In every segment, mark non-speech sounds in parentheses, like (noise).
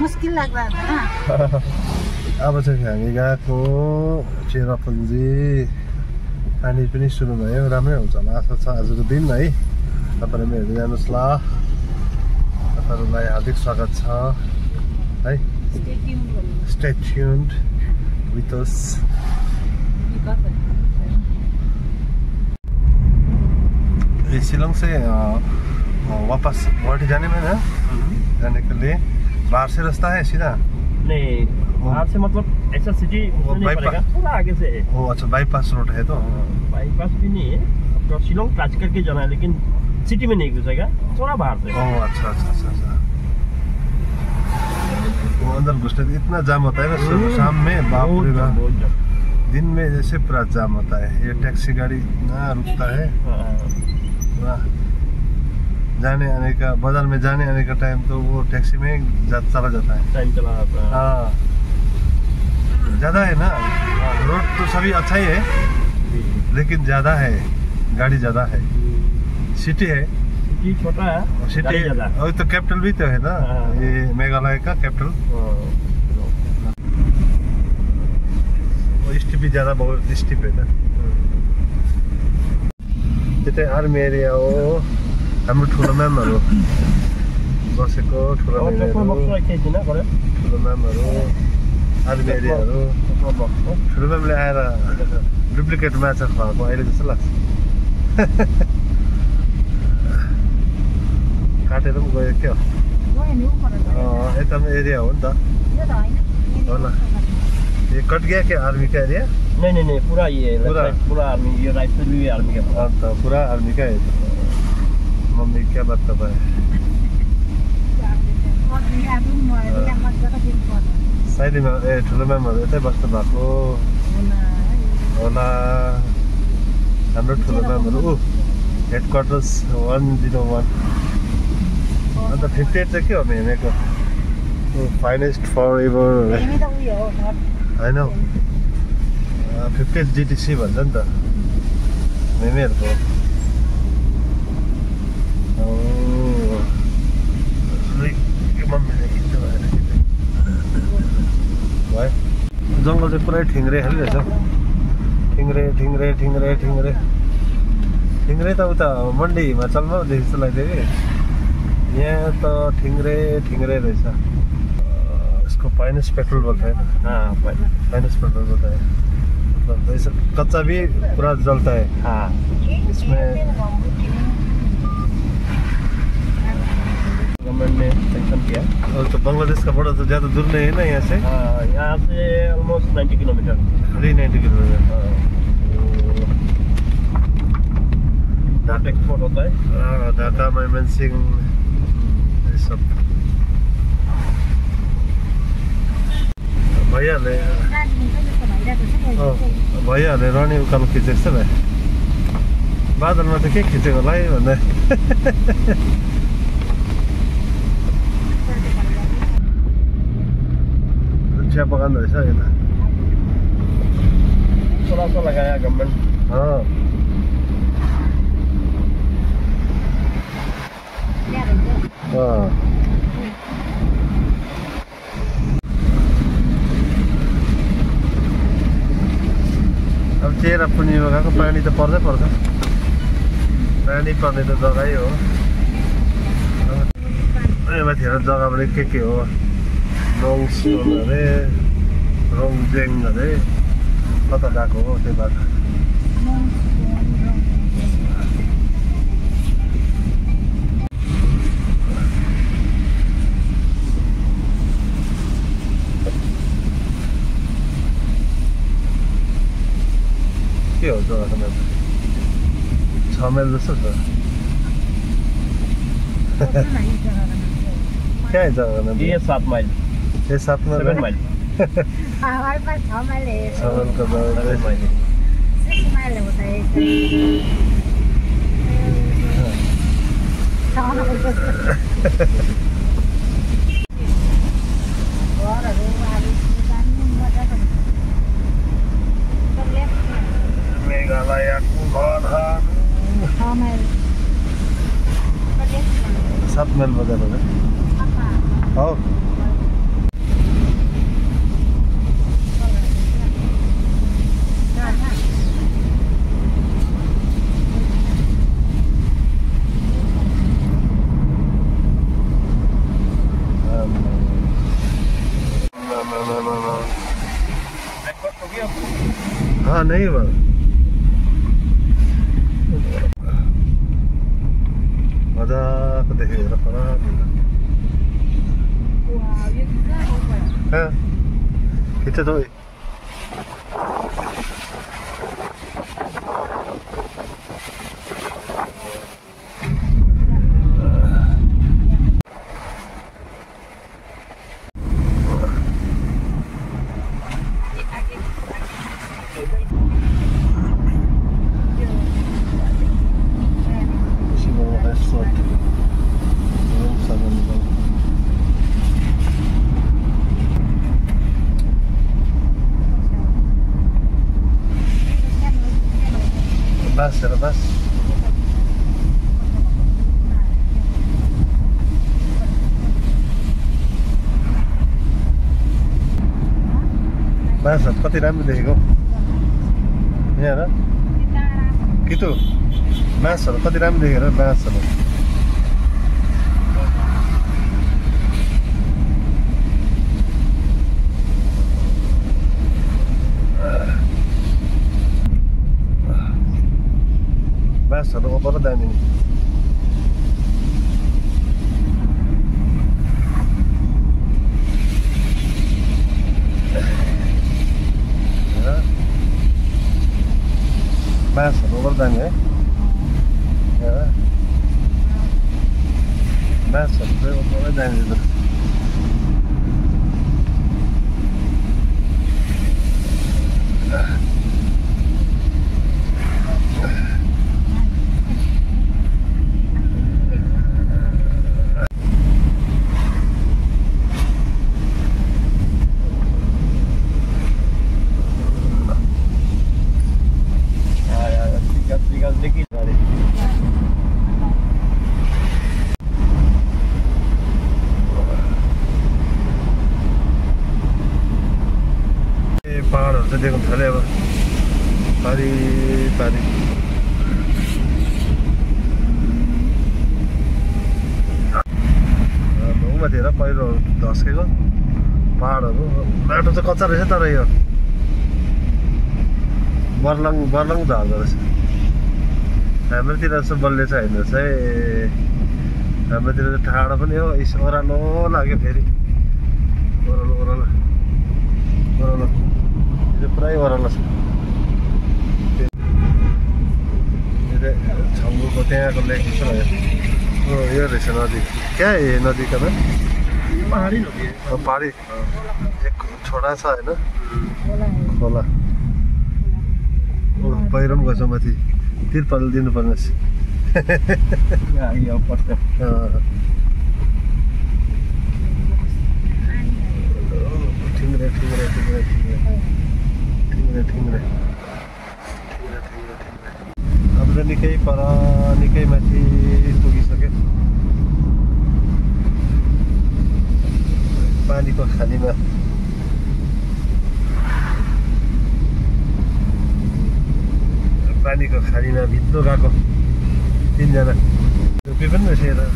मुस्किल अब चाहिँ हामी गएको चेरापुन्जी पानी पनि सुरु भयो राम्रै हुन्छ होला आशा छ आजको दिन है तपाईँहरू हेर्दै जानुहोस् ल तपाईँहरूलाई हार्दिक स्वागत छ है स्टे ट्युन्ड विथ अस ये शिलोंग से अ, अ, वापस गुवाहाटी जाने में ना जाने के लिए बाहर से रास्ता है सीधा। नहीं बाहर से मतलब ऐसा सिटी वो नहीं पड़ेगा थोड़ा आगे से है। वो अच्छा बाईपास रोड है तो। बाईपास भी नहीं है तो शिलोंग टच करके जाना है लेकिन सिटी में नहीं घुसेगा थोड़ा बाहर से। ओह अच्छा अच्छा अच्छा अच्छा। वो अंदर घुसते इतना जाम होता है ना शाम में बाप रे बाप। दिन में जैसे पूरा जाम होता है ये टैक्सी गाड़ी ना रुकता है। हाँ, पूरा जाने आने का बाज़ार में जाने आने का टाइम तो वो टैक्सी में ही जा, चला जाता है। टाइम चला जाता है। हाँ। ज़्यादा है ना? रोड तो सभी अच्छा ही है लेकिन ज़्यादा है गाड़ी ज़्यादा है। सिटी है। सिटी छोटा है सिटी ज़्यादा और तो कैपिटल भी तो है ना? हाँ। ये मेघालय का कैपिटल हाँ, भी ज़्यादा बहुत स्टिप है ना? चाहिँ आर्मी एरिया हो हाम्रो ठुलो म्यामहरू बसेको ठुलो ना ठुलो म्यामहरू आर्मी एरियाहरू पेट्रोल बक्स हो। ठुलो म्यामले आएर डुप्लिकेट माछा खुवाएको अहिले जस्तो लाग्छ काटेर पनि गयो क्या यता पनि एरिया हो नि त होला। ये कट गया क्या आर्मी का एरिया नहीं नहीं नहीं पूरा ये है, पूरा? आर्मी ये राइट साइड भी आर्मी का पूरा। अन्त पुरा आर्मी का है मम्मी क्या रहा है साइडमा ए ठुलो म्यामहरू यतै बस्नु भएको होला हाम्रो ठुलो म्यामहरू ऊ headquarters one zero one अन्त फिफ्टी एट चाहिँ के हो हेमेको फाइनेस्ट फर एभर होइन फिफ्टी एट जिटिसी भन्छ नि त मेमेहरूको ओ, खै, के मम्मीले खिच्नु भएर भयो जङ्गल चाहिँ पुरै ठिङ्रे खालिरहेछ ठिङ्रे ठिङ्रे ठिङ्रे ठिङ्रे ठिङ्रे त उता मन्डी हिमाचलमा देखि जस्तो लाग्थ्यो कि यहाँ त ठिङ्रे ठिङ्रे रहेछ अ, इसको फाइनेस्ट पेट्रोल बोलते हैं। हाँ भाई। फाइनेस्ट पेट्रोल मतलब ऐसा कच्चा भी पूरा जलता है। हाँ। गवर्नमेंट ने सेंक्शन किया और तो बांग्लादेश का बड़ा तो ज़्यादा दूर नहीं है ना यहाँ से हाँ यहाँ से almost 90 kilometer three ninety kilometer Dhaka export होता है हाँ, ढाका मैमन सिंह सब भइहाल्यो भइहाल्यो रनी उकालो खिचेको छ भाइ बादलमा त के खिचेको होला है भन्दा चिया बगान रहेछ यता थोड़ा सा लगाया अँ अब चेरा पुर्णिमा गएको पानी त पर्दै पर्छ पानी पर्ने त जग्गै हो यतातिर जग्गा पनि के के हो रोङसोल अरे रोङजेङ अरे कता गएको हो त्यो बाटो के हो जग्गाको नाम छ माइल जस्तो छ क्या है जग्गाको नाम ये सात ये सात महीने हमारे पास छः महीने छः महीने का सेवन महीने सिक्स महीने है मेघालय हाँ। सात मेल बजार हो। और? नहीं बस मज़ाक देख हाँ। तो ही। Bas. बाँसहरू कति राम्रो देखेको यहाँ र कि त बाँसहरू कति राम्रो देखेर बाँसहरू başladı. Onlara da eminim. Mersin olur da ne? Evet. Mersin ve onlara denildi. Yeah. तर यो बर्लङ बर्लङ झर्दो रहेछ। हाम्रोतिर जस्तो बल्ले चाहिँ होइन रहेछ है। हाम्रोतिर चाहिँ ठाडो पनि हो इस ओह्रालो लाग्यो फेरि। ओह्रालो ओह्रालो। ओह्रालो। यो पुरै ओह्रालो छ। छङ्गुको त्यहाँको लेक ओ यो रहेछ नदी। क्या नदी का नाम पहाडी पहाडी। एक छोडा छ होइन खोला ओ, पहिरो पनि गएछ माथि तिर्पाल दिनुपर्ने ठिङ्रे ठिङ्रे ठिङ्रे ठिङ्रे ठिङ्रे ठिङ्रे ठिङ्रे ठिङ्रे ठिङ्रे अब त निकै पर निकै माथि पुगिसक्यो पानीको खानीमा पानीको खानीमा भित्र गएको तिनजना धुपी पनि रहेछ यता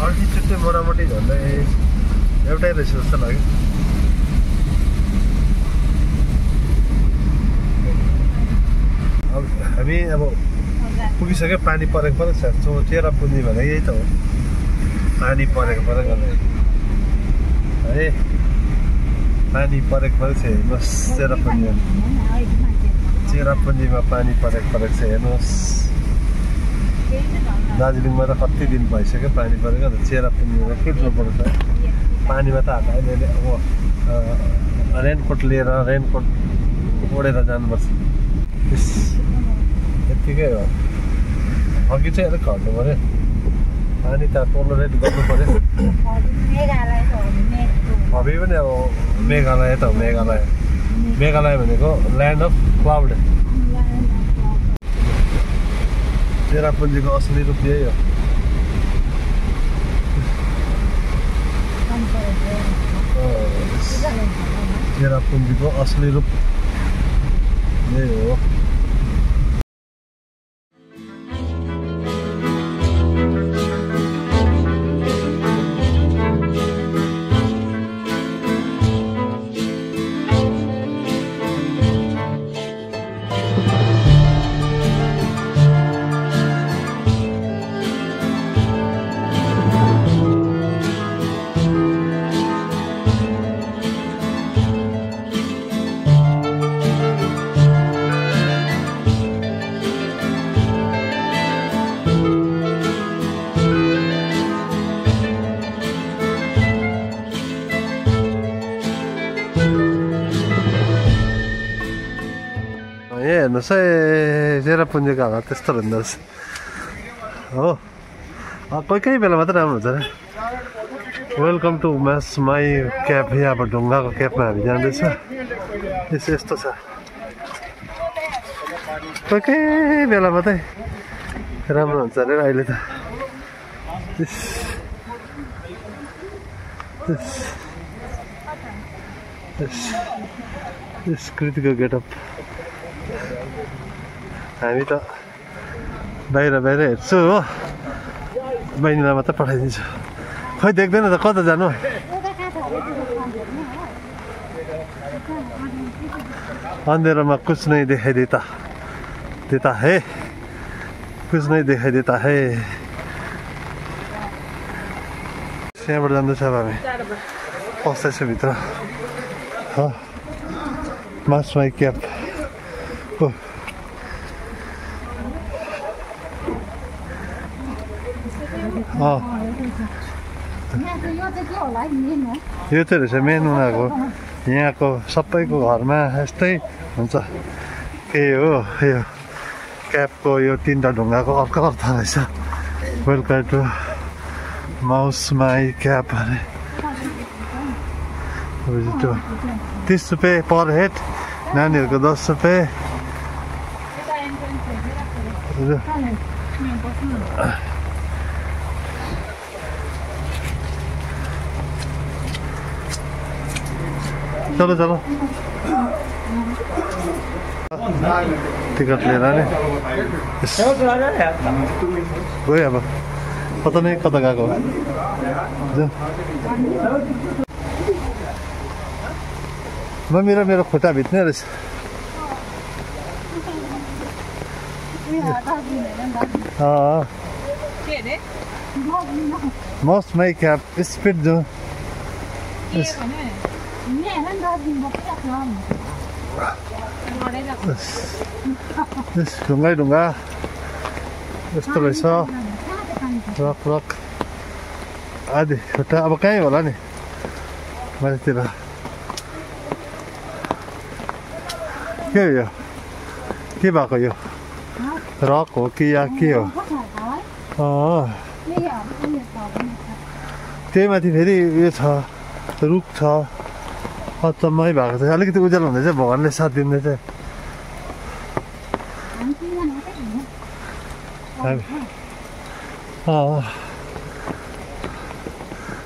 अल्टिच्युड चाहिँ मोटामोटी झन्डै एउटै रहेछ जस्तो लाग्यो अब हामी अब पुगिसक्यो पानी परेको परेको छ चो पुग्ने भनेको यही त हो पानी परेको परेको है। पानी परेको परेको छ हेर्नुहोस् चेरापुञ्जीमा चेरापुञ्जीमा पानी परेको परेको छ हेर्नुहोस्। दार्जिलिङमा त कति दिन भइसक्यो पानी परेको अन्त चेरापुञ्जीमा के पर्छ पानीमा त हात अहिले अब रेनकोट लिएर रेनकोट ओढेर जानुपर्छ। यत्तिकै हो। अघि चाहिँ अलिक घट्नु पऱ्यो। त टोलरेट गर्नु पऱ्यो हबी पनि अब मेघालय त Meghalaya. Meghalaya land of cloud चेरापुन्जीको असली रूप यही हो। चेरापुन्जीको असली रूप यही हो। यहाँ हेर्नुहोस् है चेरापुन्जीको हावा त्यस्तो हुँदो रहेछ हो। अँ, कोही बेला मात्रै राम्रो हुन्छ अरे welcome to Mawsmai cave यहाँ अब ढुङ्गाको क्याबमा हामी जाँदैछ। यसो यस्तो छ। कोही कोही बेला मात्रै राम्रो हुन्छ अरे अहिले त। इस। इस। इस। इस कृतिको गेटअप। हामी त बाहिर बाहिर हेर्छु हो। बहिनीलाई मात्रै पठाइदिन्छु। खोइ देख्दैन त कता जानु। अँधेरोमा कुछ नहीं दिखाई देता देता है। कुछ नहीं दिखाई देता है। यहाँबाट जाँदैछ अब हामी। पस्दैछ भित्र। हो। मास माई क्याब ओ अँ यहाँ चाहिँ यो चाहिँ के रहेछ मेन उनीहरूको यहाँको सबैको घरमा यस्तै हुन्छ त्यही हो यो क्याबको यो तिनवटा ढुङ्गाको अर्को अर्थ रहेछ welcome to mouse my cab अरे तिस रुपियाँ पर हेड नानीहरूको दस रुपियाँ चलो चलो। टिकट लिएर नि गयो अब। कता नै कता गएको। म मेरो मेरो खुट्टा भित्नै रहेछ। मस्ट माई क्याब स्पिड जाउँ ढुङ्गै ढुङ्गा यस्तो रहेछ रक रक आदि खुट्टा अब कहीँ होला नि माथितिर के हो यो के भएको यो रक हो कि या के हो त्यही माथि फेरि उयो छ रुख छ अचम्मै भएको छ अलिकति उज्यालो हुँदैछ भगवान्ले साथ दिँदैछ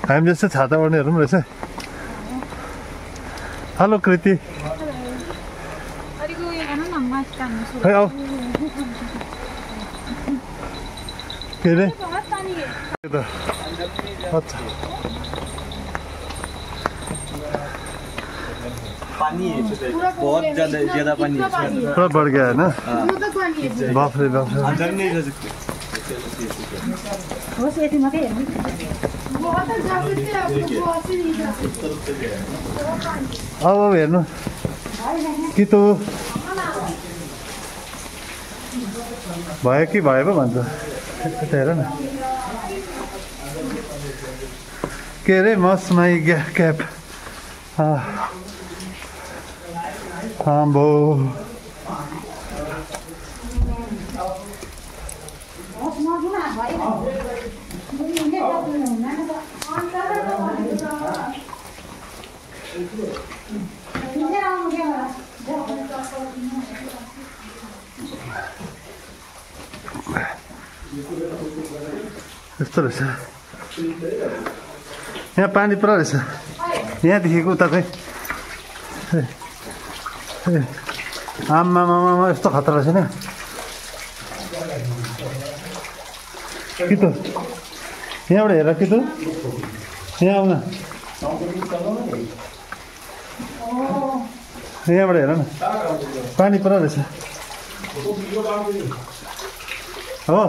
हामी जस्तो छाता ओढ्नेहरू पनि रहेछ हेलो कृति के अरे अच्छा पानी है बहुत ज्यादा ज्यादा पानी है। पुरा बढ गयो मात्रै हेर्नु। अब अब हेर्नु। कि त भयो कि भयो पो भन्छ। यता हेर न। के अरे मसमाई ग्या क्याब आम्बो यस्तो रहेछ। यहाँ पानी पुरा रहेछ। यहाँदेखिको उता चाहिँ आम्मामामा यस्तो खतरा रहेछ नि कि त यहाँबाट हेर कि त यहाँ आउन यहाँबाट हेर न पानी पुरा रहेछ हो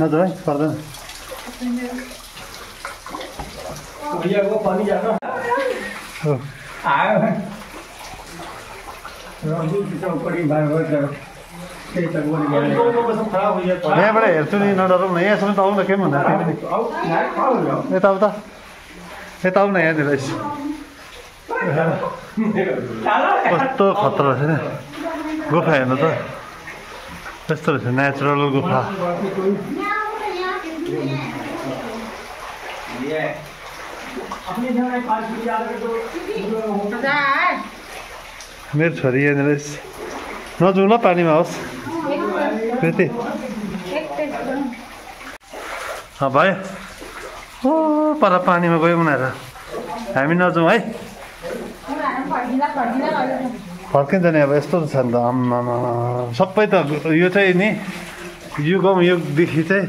नजाऊ है पर्दैन हो आयो खराब यहाँबाट हेर्छु नि नडरौँ न। यहाँसम्म त आउन केही भन्दा? तिमी नि। यता उता यता आउन यहाँनिर यसो। कस्तो खतरा रहेछ नि। गुफा हेर्नु त। यस्तो रहेछ नेचुरल गुफा। मेरो छोरी यहाँनिर यस- नजाउँ ल पानीमा होस्। कृति भयो। ओ पर पानीमा गयौँ उनीहरू। हामी नजाउँ है। फर्किन्छ नि अब यस्तो त छ नि त। आम्मामा सबै त यो चाहिँ नि युगौँ युगदेखि चाहिँ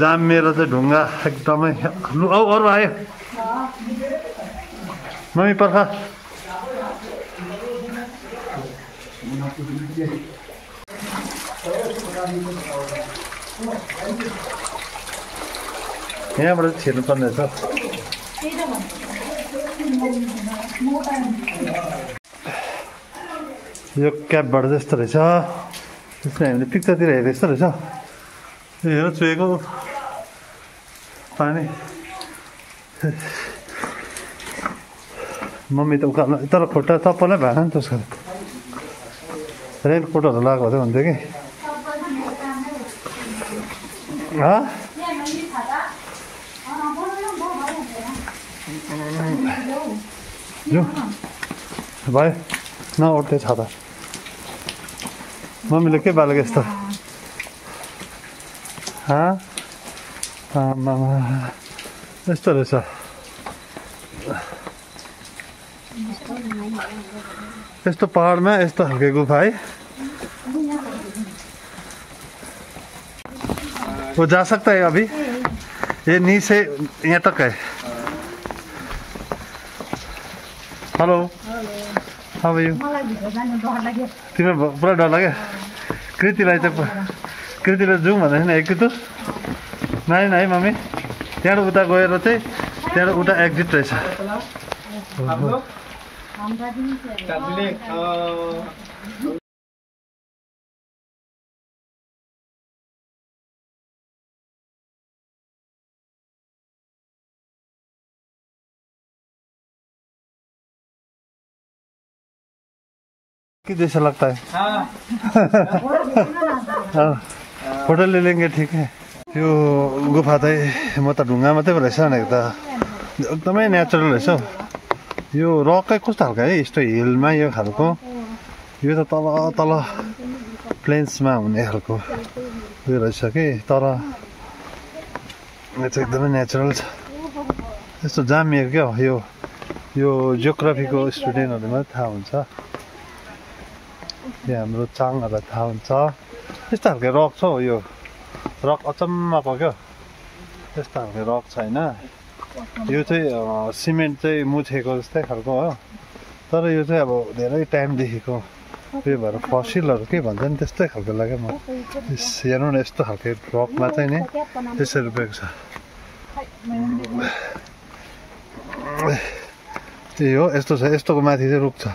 जामिएर चाहिँ ढुङ्गा एकदमै अरू आयो। मम्मी पर्ख यहाँबाट छिर्नु पर्ने रहेछ यो क्याबबाट चाहिँ यस्तो रहेछ त्यसमा हामीले पिक्चरतिर हेरेको जस्तो रहेछ हेर चुहेको पानी मम्मी त उकाल्न तर खुट्टा चप्पलै भएन नि त्यसको रेन कोटहरू लगाएको चाहिँ हुन्थ्यो कि। जाउँ भयो नउठ्दै छाता। मम्मीले के बालेको यस्तो? हँ? आमामा। यस्तो रहेछ। यस्तो पहाडमा यस्तो खालको गुफा है वो जा सकता है अभी। ये नीचे यहाँ तक है। हेलो। आर यू तिम्रो पुरा डर लाग्यो? कृतिलाई चाहिँ कृतिलाई जाउँ भन्दैछ नि एकचोटि। नाइ नाइ मम्मी। त्यहाँबाट उता गएर चाहिँ त्यहाँबाट उता एक्जिट रहेछ। कि जैसा लगता है? हाँ, फ़ोटो ले लेंगे ठीक है। यो गुफा चाहिँ म त ढुङ्गा मात्रै रहेछ भनेको त एकदमै नेचुरल रहेछ हौ यो रकै कस्तो खालको है? यस्तो हिलमा यो खालको? यो त तल तल प्लेन्समा हुने खालको उयो रहेछ कि? तर यो चाहिँ एकदमै नेचुरल छ। यस्तो जामिएको क्या यो यो जियोग्राफीको स्टुडेन्टहरू मात्रै थाहा हुन्छ। यो हाम्रो चाङहरूलाई थाहा हुन्छ। यस्तो खालको रक छ हौ यो। रक अचम्मको क्या? त्यस्तो खालको रक छ होइन यो चाहिँ सिमेन्ट चाहिँ मुछेको जस्तै खालको हो। तर यो चाहिँ अब धेरै टाइमदेखिको उयो भएर फसिलहरू के भन्छ नि त्यस्तै खालको लाग्यो म हेर्नु न यस्तो खालको रकमा चाहिँ नि त्यसरी रुपियाँको छ। त्यही हो यस्तो छ यस्तोको माथि चाहिँ रुख छ।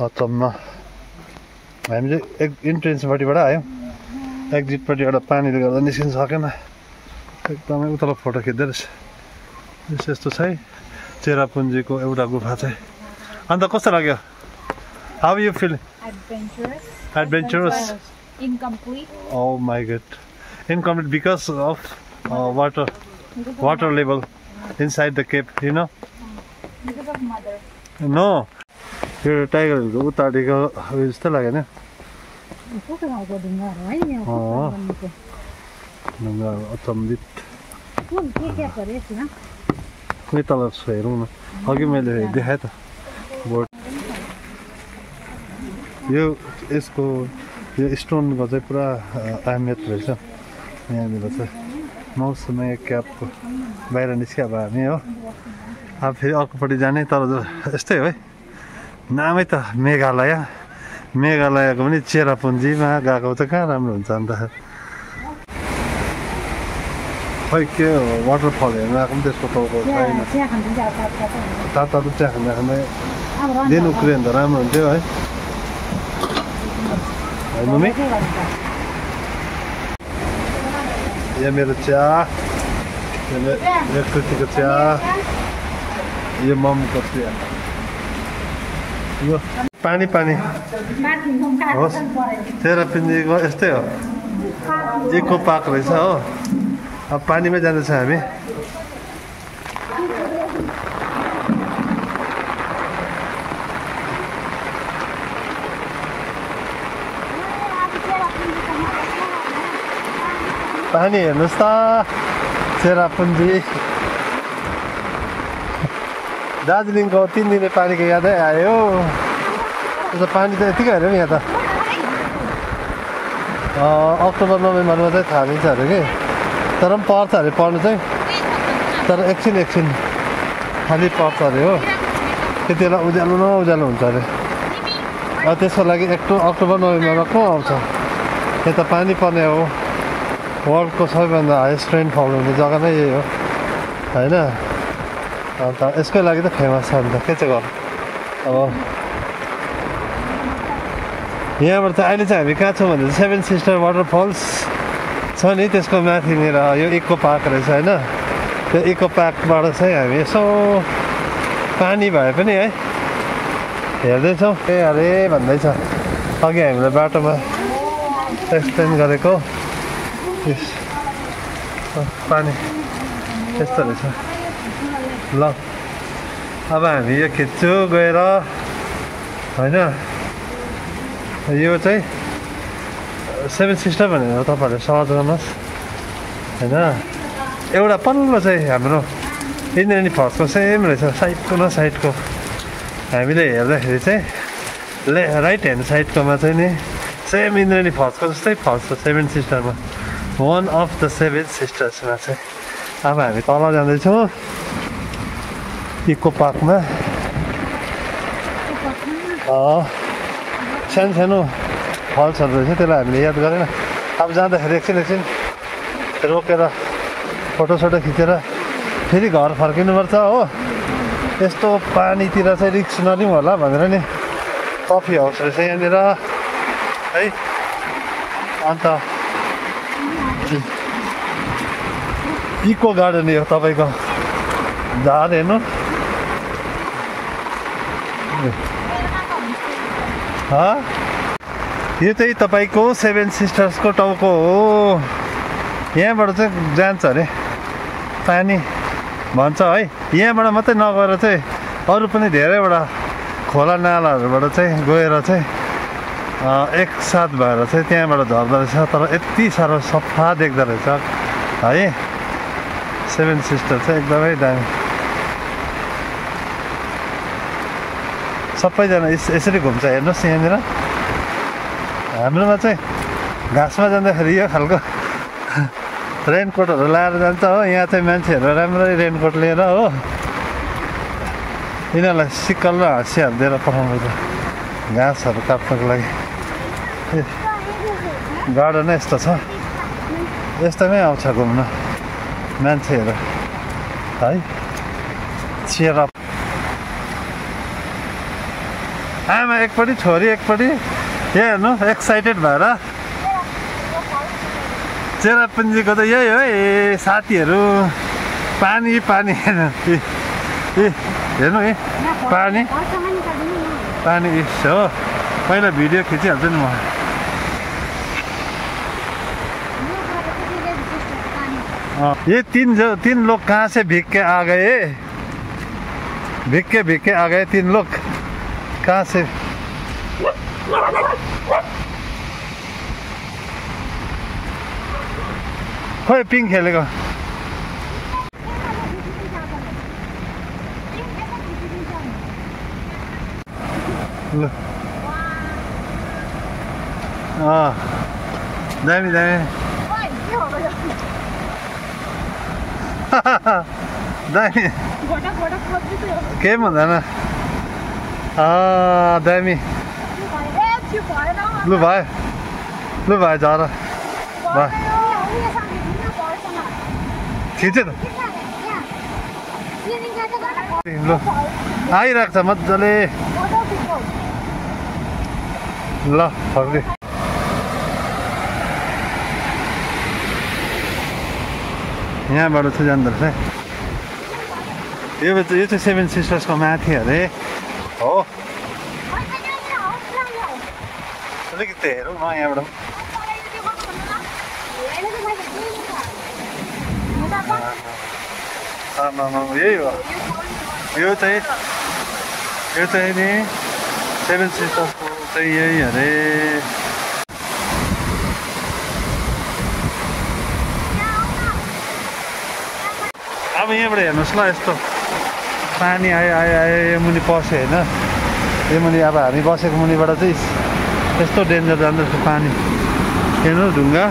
अचम्म हामी चाहिँ एक इन्ट्रेन्सपट्टिबाट आयौँ। एक्जिटपट्टिबाट पानीले गर्दा निस्किन सकेन। एकदमै उतलो फोटो खिच्दै रहेछ। यस्तो छ है चेरापुन्जीको एउटा गुफा चाहिँ अन्त कस्तो लाग्यो how you feel incomplete. Oh my good incomplete because of water water level inside the cave you know no यो टाइगरहरूको उताडिको उयो जस्तो लाग्यो नि ढुङ्गाहरू अचम्बित कुन के के पऱ्यो यसमा उयो तल हेरौँ न अघि मैले देखाएँ त बोर्ड यो यसको यो स्टोनको चाहिँ पुरा अहमियत रहेछ यहाँनिर चाहिँ मौसमी क्यापको बाहिर निस्क्यो अब हामी हो अब फेरि अर्कोपट्टि जाने तर यस्तै हो है नामै त मेघालय मेघालयको पनि चेरापुन्जीमा गएको चाहिँ कहाँ राम्रो हुन्छ अन्त खै के वाटरफल हेर्न आएको पनि त्यसको टाउको छैन तातो चिया खाँदा खाँदै दिन उक्रियो भने त राम्रो हुन्थ्यो है है मम्मी के गर्नु त? यो मेरो चिया यो कृतिको चिया यो ममको चिया यो पानी पानी होस्। पनि परेको। चेरापिन्जीको यस्तै हो इको पार्क रहेछ हो अब पानीमै जाँदैछ हामी। पानी हेर्नुहोस् त चेरापुन्जी। दार्जिलिङको तिन दिने पानीको यादै आयो। त पानी त यतिकै होइन नि यहाँ त। अक्टोबर नोभेम्बरमा चाहिँ थामिन्छ अरे कि? तर पनि पर्छ अरे पर्नु चाहिँ तर एकछिन एकछिन खालि पर्छ अरे हो त्यति बेला उज्यालो न उज्यालो हुन्छ अरे अब त्यसको लागि एक अक्टोबर नोभेम्बरमा को आउँछ यहाँ त पानी पर्ने हो वर्ल्डको सबैभन्दा हाइएस्ट रेनफल हुने जग्गा नै यही हो होइन अन्त यसकै लागि त फेमस छ अन्त के चाहिँ गर्नु अब यहाँबाट चाहिँ अहिले चाहिँ हामी कहाँ छौँ भने सेभेन सिस्टर वाटरफल्स छ नि त्यसको माथिनिर यो इको पार्क रहेछ होइन? त्यो इको पार्कबाट चाहिँ हामी यसो पानी भए पनि है हेर्दैछौँ। ए अरे भन्दैछ। अघि हामीलाई बाटोमा एक्सप्लेन गरेको। पानी। यस्तो रहेछ। ल। अब हामी यो खिच्छु गएर होइन? यो चाहिँ सेभेन सिस्टर भनेर तपाईँहरूले गर्नुहोस् होइन? एउटा पल्लो चाहिँ हाम्रो इन्द्रेणी फल्सको सेम रहेछ साइडको न साइडको हामीले हेर्दाखेरि चाहिँ ले राइट ह्यान्ड साइडकोमा चाहिँ नि सेम इन्द्रेणी फल्सको जस्तै छ सेभेन सिस्टरमा वान अफ द सेभेन सिस्टर्समा चाहिँ। अब हामी तल जाँदैछौँ। इको पार्कमा। सानो सानो फल्सहरू रहेछ त्यसलाई हामीले याद गरेन अब जाँदाखेरि एकछिन एकछिन रोकेर फोटोसोटो खिचेर फेरि घर फर्किनुपर्छ हो यस्तो पानीतिर चाहिँ रिक्स नलिउँ होला भनेर नि कफी हाउस रहेछ यहाँनिर है अन्त इको गार्डन यो तपाईँको झार हेर्नु हँ? यो चाहिँ तपाईँको सेभेन सिस्टर्सको टाउको हो। यहाँबाट चाहिँ जान्छ अरे। पानी भन्छ है। यहाँबाट मात्रै नगएर चाहिँ अरू पनि धेरैवटा खोला नालाहरूबाट चाहिँ गएर चाहिँ एकसाथ भएर चाहिँ त्यहाँबाट झर्दो रहेछ। तर यति साह्रो सफा देख्दो रहेछ। है। सेभेन सिस्टर चाहिँ एकदमै दामी। सबैजना यस यसरी घुम्छ। हेर्नुहोस् यहाँनिर। हाम्रोमा चाहिँ घाँसमा जाँदाखेरि यो खालको रेनकोटहरू लाएर जान्छ हो। यहाँ चाहिँ मान्छेहरू राम्ररी रेनकोट लिएर हो। यिनीहरूलाई सिक्कल र हाँसी हालिदिएर पठाउनु पर्छ घाँसहरू काट्नको लागि। गार्डन यस्तो छ। यस्तोमै आउँछ घुम्न। मान्छेहरू। है चियर आमा एकपट्टि छोरी एकपट्टि यहाँ हेर्नु एक्साइटेड भएर। चेरापुन्जीको त यही हो है साथीहरू। पानी पानी हेर्नु। ए ए, हेर्नु है पानी। पानी इस हो। पहिला भिडियो खिचिहाल्छु नि म। ये तीन जो तीन लोग कहाँ से भीग के आ गए? भीग के भीग के आ गए तीन लोग कहाँ से? खोइ पिङ खेलेको? ल। अँ। दामी दामी। (laughs) दामी। केही अँ, दामी। लु भयो लु भयो झर। भयो खिच्यो त। ल। आइरहेको छ मजाले। ल फर्के। यहाँबाट चाहिँ जाँदो रहेछ यो यो चाहिँ सेभेन सिस्टर्सको माथि अरे। हो। अलिकति हेरौँ न यहाँबाट। आमामा यही हो यो चाहिँ यो चाहिँ नि सेभेन सिस्टर्सको चाहिँ यही अरे अब यहाँबाट हेर्नुहोस् ल यस्तो पानी आयो आयो आयो यो मुनि पस्यो होइन यो मुनि अब हामी बसेको मुनिबाट चाहिँ यस्तो डेन्जर जाँदो रहेछ पानी हेर्नु ढुङ्गा।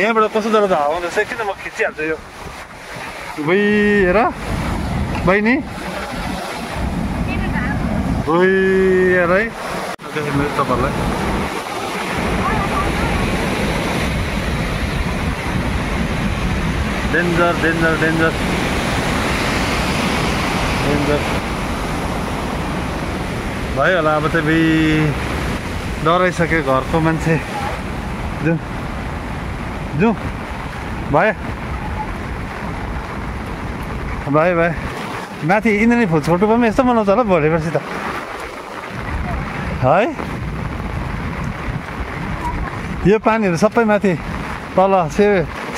यहाँबाट कस्तो जग्गा हावा आउँदैछ किन म खिचिहाल्छु यो भुइ हेर बहिनी भुइ हेर है तपाईँहरूलाई डेन्जर डेन्जर डेन्जर डेन्जर भयो होला अब चाहिँ डराइसक्यो घरको मान्छे जाउँ जाउँ भयो भयो भयो माथि यिनीहरू फुच्को टुप्पामा यस्तो बनाउँछ होला भोलि पर्सि त। है? यो पानीहरू सबै माथि तल से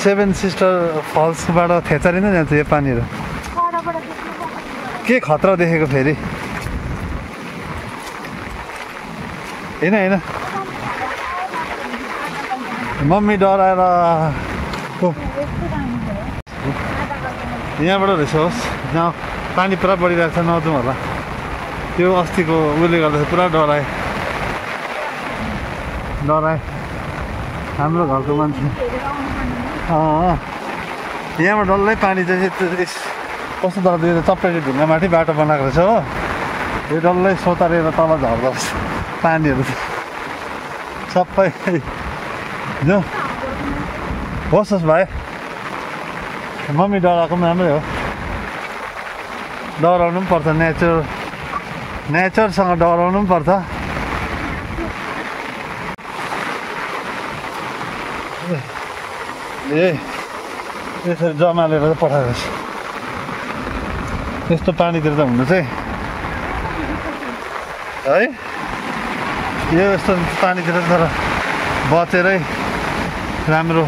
सेभेन सिस्टर फल्सबाट थेचारिँदै जान्छ यो पानीहरू? के खतरा देखेको फेरि? होइन होइन। मम्मी डराएर यहाँबाट रहेछ होस्। जहाँ पानी पुरा बढिरहेको छ नजाउँ होला। त्यो अस्तिको उयोले गर्दा पुरा डराए। डराए। हाम्रो घरको मान्छे। यहाँबाट डल्लै पानी चाहिँ कस्तो डरले यो चप्पे ढुङ्गामाथि बाटो बनाएको रहेछ हो। यो डल्लै सोतारेर तल झर्दो रहेछ। पानीहरू। सबै होस् भाइ मम्मी डराएको पनि राम्रै हो डराउनु पनि पर्छ नेचर नेचरसँग डराउनु पनि पर्छ ए यसरी जमालेर चाहिँ यस्तो पानीतिर त हुनु चाहिँ है यो यस्तो पानीतिर तर बचेरै राम्रो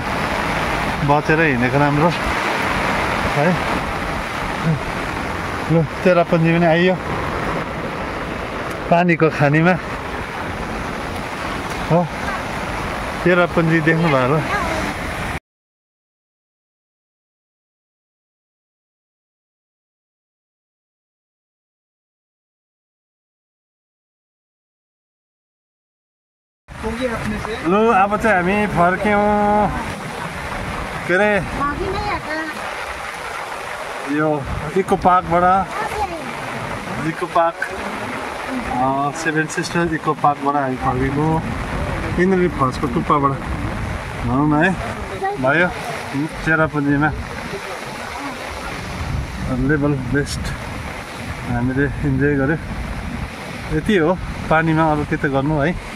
बचेरै हिँडेको राम्रो। है? लु तेह्रपन्जी पनि आइयो। पानीको खानीमा। हो? तेह्रपन्जी देख्नुभयो होला। लु अब चाहिँ हामी फर्क्यौँ। के अरे यो eco पार्कबाट। Eco park. Seven sisters eco पार्कबाट हामी फर्केको। इन्द्रनी फल्सको टुप्पाबाट। भनौँ न है। भयो। चेरापुन्जीमा लेभल बेस्ट हामीले इन्जोय गऱ्यो यति हो। पानीमा अरू के त गर्नु है?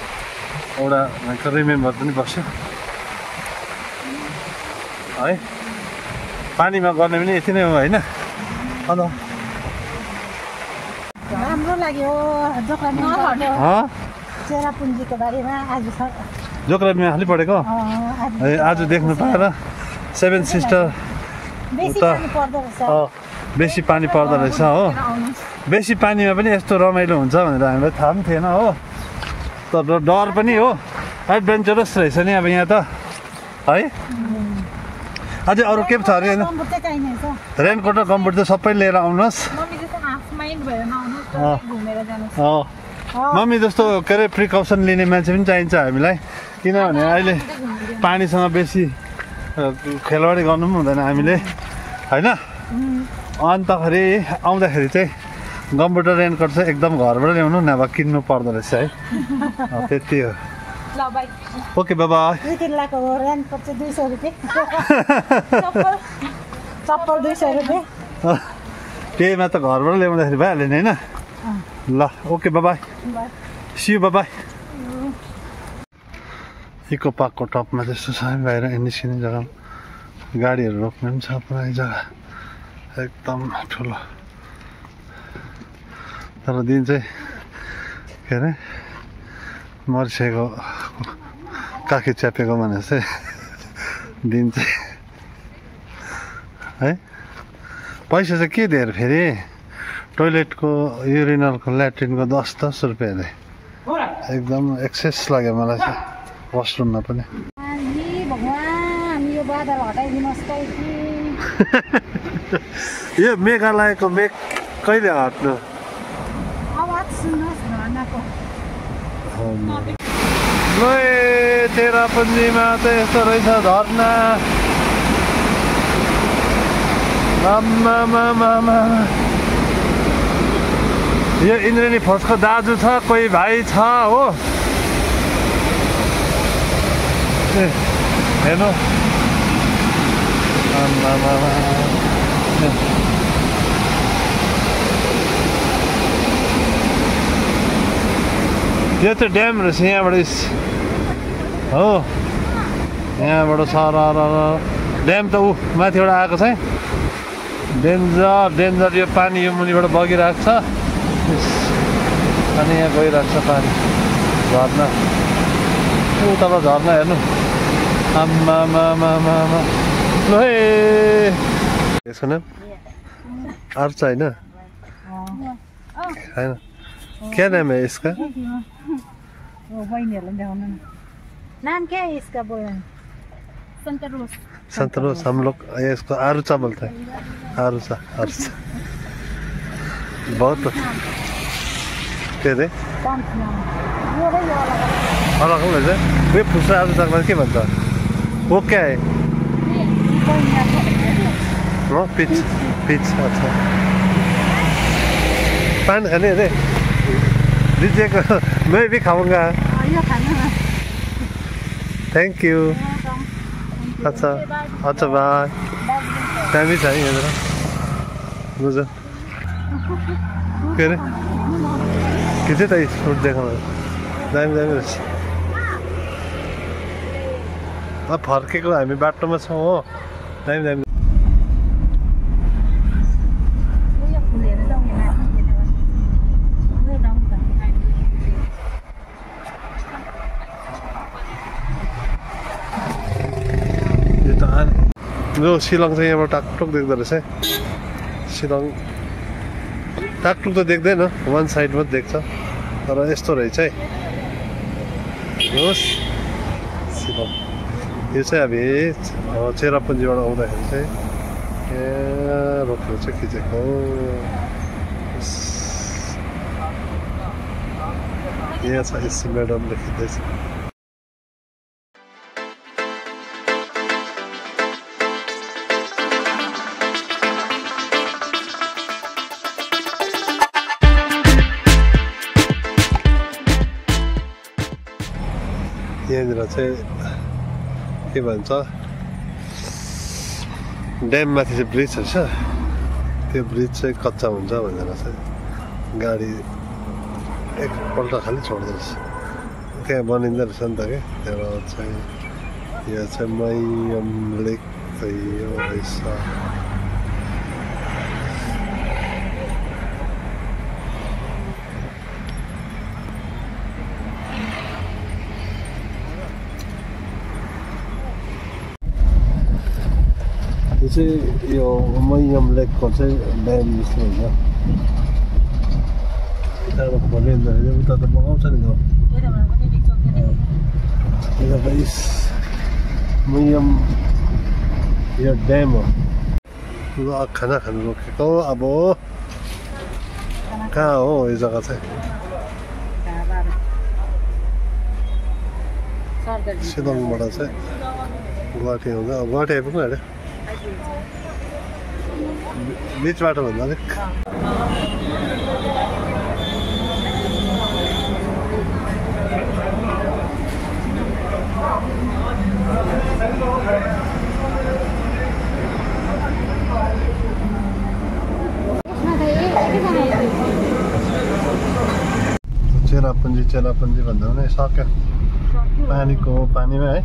एउटा रिमेम्बर पनि बस्यो है? पानीमा गर्ने पनि यति नै हो होइन? अन्त राम्रो लाग्यो चेरापुन्जीको बारेमा आज जोग्राफीमा खालि पढेको? आज है आज देख्नु पाएर सेभेन सिस्टर बेसी उता- पानी पर्दो रहेछ। अँ, बेसी पानी पर्दो रहेछ हो। बेसी पानीमा पनि यस्तो रमाइलो हुन्छ भनेर हामीलाई थाहा पनि थिएन हो। तर डर पनि हो। एडभेन्चरस रहेछ नि अब यहाँ त। है? अझै अरू के पो छ अरे रेनकोट र कम्पुट चाहिँ सबै लिएर आउनुहोस्। मम्मी जस्तो के अरे प्रिकसन लिने मान्छे पनि चाहिन्छ हामीलाई। किनभने अहिले पानीसँग बेसी खेलवाडी गर्नु पनि हुँदैन हामीले। होइन? अन्तखेरि आउँदाखेरि चाहिँ कम्प्युटर रेनकोट चाहिँ एकदम घरबाट ल्याउनु नभए किन्नु पर्दो रहेछ है। (laughs) त्यति हो। ओके बाबा दुई तिन लाखको रेन्टको चाहिँ दुई सौ रुपियाँ। चप्पल। चप्पल दुई सौ रुपियाँ। (laughs) त्यहीमा त घरबाट ल्याउँदाखेरि भइहाल्यो नि होइन? ल ओके बाबा सियु बाबा इको पार्कको टपमा त्यस्तो छ बाहिर निस्किने जग्गा। गाडीहरू रोक्ने पनि छ पुरै जग्गा। एकदम ठुलो। तर दिन चाहिँ के अरे मर्सिएको काखी च्यापेको भने चाहिँ दिन चाहिँ है? पैसा चाहिँ के दिएर फेरि? टोइलेटको युरिनलको ल्याट्रिनको दस दस रुपियाँ अरे एकदम एक्सेस लाग्यो मलाई चाहिँ वासरुममा पनि। (laughs) यो मेघालयको मेघ कहिले हट्नु? चेरापुन्जीमा त यस्तो रहेछ झर्ना। यो इन्द्रेणी फोर्सको दाजु छ कोही भाइ छ हो ए, हेर्नु। यो चाहिँ ड्याम रहेछ यहाँबाट हो। यहाँबाट सर ड्याम त ऊ माथिबाट आएको छ है। डेन्जर डेन्जर यो पानी यो मुनिबाट बगिरहेको छ। अनि यहाँ गइरहेको छ पानी। झर्ना। ऊ तल झर्ना हेर्नु। आम्मामामामा ल यसको नाम? अर्च होइन? होइन। क्या नाम है इसका बहिनीहरूलाई देखाउनु न नाम क्या है इसका बोला हम लोग इसको आरुचा बोलते हैं। आरुचा आरुचा। बहुत के अरे अलग अलग अलग अलग है वे फुस्रा आरुचा के भन्छ वो क्या है? पिच पिच अच्छा। पान खाने अरे। दीजिएगा मैं भी खाऊंगा यो खानु न थैंक यू अच्छा अच्छा बाय दामी छ है यहाँनिर बुझ के अरे के चाहिँ त फ्रुट देखाउनु दामी दामी रहेछ फर्केको हामी बाटोमा छौँ हो दामी दामी उयो फुलेर जाउँ न माथि उयो जाउँ न यो त आ- यो शिलङ चाहिँ यहाँबाट टाकटुक देख्दो रहेछ है शिलङ टाकटुक त देख्दैन वान साइड मात्रै देख्छ तर यस्तो रहेछ है होस् शिलङ यो चाहिँ हामी चेरापुन्जीबाट आउँदाखेरि चाहिँ यहाँ रोक्नु चाहिँ खिचेको। यहाँ छ यस म्याडमले खिच्दैछ चाहिँ के भन्छ ड्याममाथि चाहिँ ब्रिजहरू छ त्यो ब्रिज चाहिँ कच्चा हुन्छ भनेर चाहिँ गाडी एकपल्ट खालि छोड्दो रहेछ त्यहाँ बनिँदो रहेछ नि त क्या त्यहाँबाट चाहिँ यो चाहिँ मैयम लेक रहेछ चाहिँ यो मैयम लेकको चाहिँ ड्याम जस्तो हुन्छ यताबाट खोलिँदाखेरि उता त बगाउँछ नि this. मुयम यो ड्याम हो ल खाना खानु रोकेको अब कहाँ हो यो जग्गा चाहिँ सिलङबाट चाहिँ गुवाहाटी हुन्छ गुवाहाटी आइपुग्नु अरे बिच बाटोभन्दा अलिक चेरापुन्जी चेरापुन्जी भन्दा पनि सक्यो पानीको पानीमा है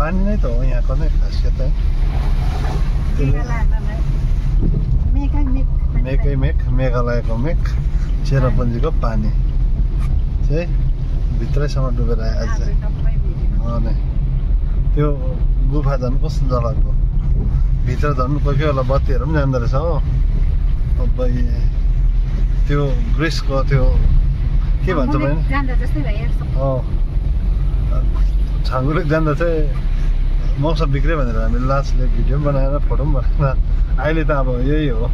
पानी नै त हो यहाँको नै खासियत है मेकै मेक मेघालयको मेक चेरापुन्जीको पानी चाहिँ भित्रैसम्म डुबेर आयो आज चाहिँ नै त्यो गुफा झन् कस्तो जग्गाको भित्र झन् कोही कोही बेला बत्तीहरू पनि जाँदो रहेछ हो अब्बै त्यो ग्रिसको त्यो के भन्छ भने अँ जाँदा चाहिँ मौसम बिग्रियो भनेर हामीले लास्टले भिडियो पनि बनाएर फोटो पनि बनाएर अहिले त अब यही हो।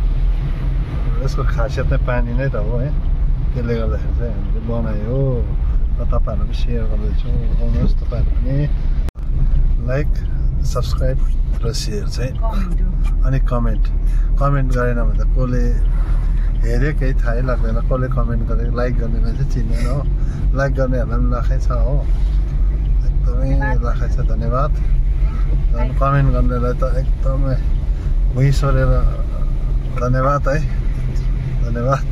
यसको खासियत नै पानी नै त हो है। त्यसले गर्दाखेरि चाहिँ हामीले बनायो। र तपाईँहरू पनि सेयर गर्दैछौँ। आउनुहोस् तपाईँहरू पनि। लाइक सब्सक्राइब र सेयर चाहिँ। अनि कमेन्ट कमेन्ट गरेन भने त कसले हेऱ्यो केही थाहै लाग्दैन। कसले कमेन्ट गरेको लाइक गर्नेलाई चाहिँ चिन्दैन हो। लाइक गर्नेहरूलाई पनि लाखै छ हो। एकदमै लाखै छ धन्यवाद। कमेन्ट गर्नेलाई त एकदमै भुइँ सोरेर धन्यवाद है धन्यवाद